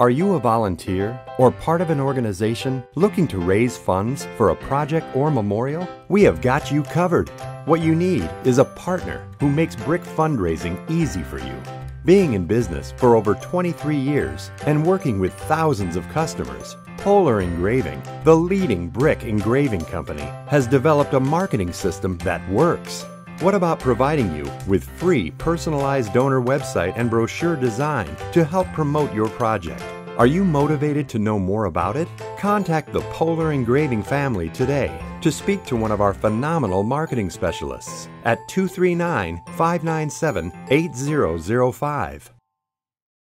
Are you a volunteer or part of an organization looking to raise funds for a project or memorial? We have got you covered. What you need is a partner who makes brick fundraising easy for you. Being in business for over 23 years and working with thousands of customers, Polar Engraving, the leading brick engraving company, has developed a marketing system that works. What about providing you with free personalized donor website and brochure design to help promote your project? Are you motivated to know more about it? Contact the Polar Engraving family today to speak to one of our phenomenal marketing specialists at 239 597 8005.